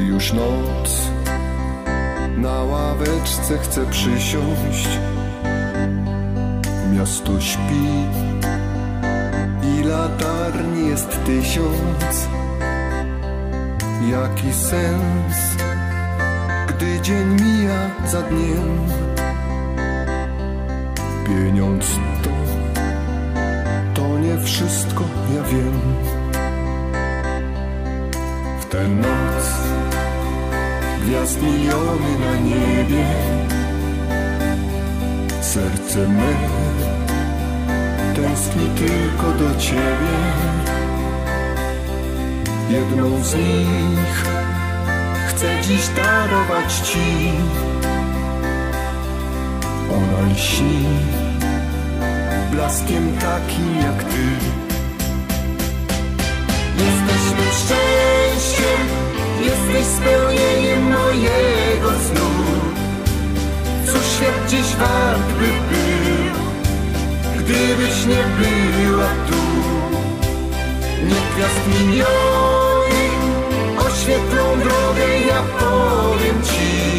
Już noc na ławeczce chcę przysiąść. Miasto śpi i latarni jest tysiąc. Jaki sens, gdy dzień mija za dniem? Pieniądz to, to nie wszystko, ja wiem. W tę noc gwiazd miliony na niebie. Serce me tęskni tylko do ciebie. Jedną z nich chcę dziś darować ci. Ona lśni blaskiem takim jak ty. Jesteśmy szczęściem, jesteś spełnieniem mojego snu. Cóż świat dziś wart by był, gdybyś nie była tu. Niech gwiazd miliony oświetlą powiem ci.